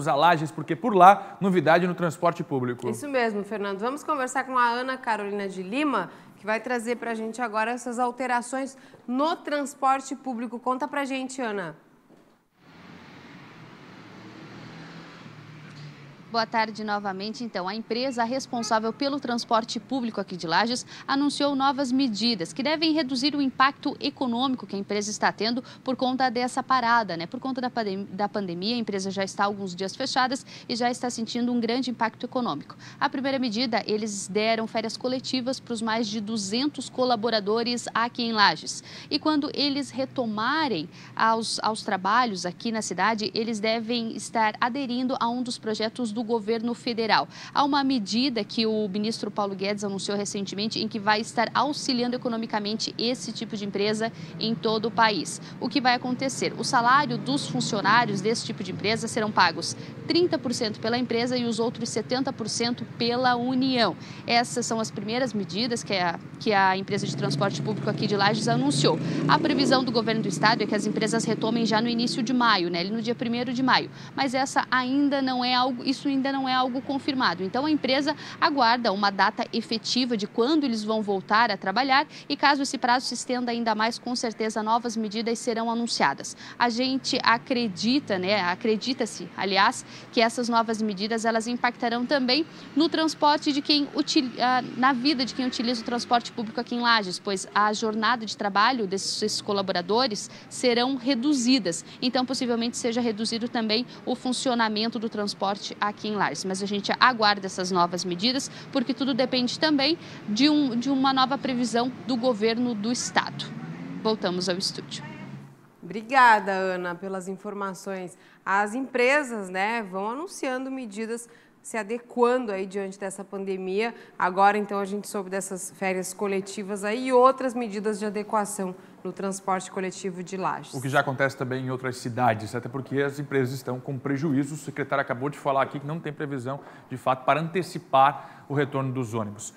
a Lages, porque por lá, novidade no transporte público. Isso mesmo, Fernando. Vamos conversar com a Ana Carolina de Lima, que vai trazer para a gente agora essas alterações no transporte público. Conta para a gente, Ana. Boa tarde novamente. Então, a empresa responsável pelo transporte público aqui de Lages anunciou novas medidas que devem reduzir o impacto econômico que a empresa está tendo por conta dessa parada, né? Por conta da, da pandemia, a empresa já está alguns dias fechadas e já está sentindo um grande impacto econômico. A primeira medida, eles deram férias coletivas para os mais de 200 colaboradores aqui em Lages. E quando eles retomarem aos, aos trabalhos aqui na cidade, eles devem estar aderindo a um dos projetos do do governo federal. Há uma medida que o ministro Paulo Guedes anunciou recentemente em que vai estar auxiliando economicamente esse tipo de empresa em todo o país. O que vai acontecer? O salário dos funcionários desse tipo de empresa serão pagos 30% pela empresa e os outros 70% pela União. Essas são as primeiras medidas que a, que a empresa de transporte público aqui de Lages anunciou. A previsão do governo do estado é que as empresas retomem já no início de maio, né, no dia 1 de maio. Mas essa ainda não é algo, isso ainda não é algo confirmado. Então a empresa aguarda uma data efetiva de quando eles vão voltar a trabalhar e caso esse prazo se estenda ainda mais, com certeza novas medidas serão anunciadas. A gente acredita, né, acredita-se, aliás, que essas novas medidas elas impactarão também no transporte de quem ah, na vida de quem utiliza o transporte público aqui em Lages, pois a jornada de trabalho desses colaboradores serão reduzidas. Então, possivelmente seja reduzido também o funcionamento do transporte aqui aqui em Lages. Mas a gente aguarda essas novas medidas, porque tudo depende também de, um, de uma nova previsão do governo do estado. Voltamos ao estúdio. Obrigada, Ana, pelas informações. As empresas né, vão anunciando medidas se adequando aí diante dessa pandemia. Agora, então, a gente soube dessas férias coletivas aí e outras medidas de adequação no transporte coletivo de Lages. O que já acontece também em outras cidades, até porque as empresas estão com prejuízo. O secretário acabou de falar aqui que não tem previsão, de fato, para antecipar o retorno dos ônibus.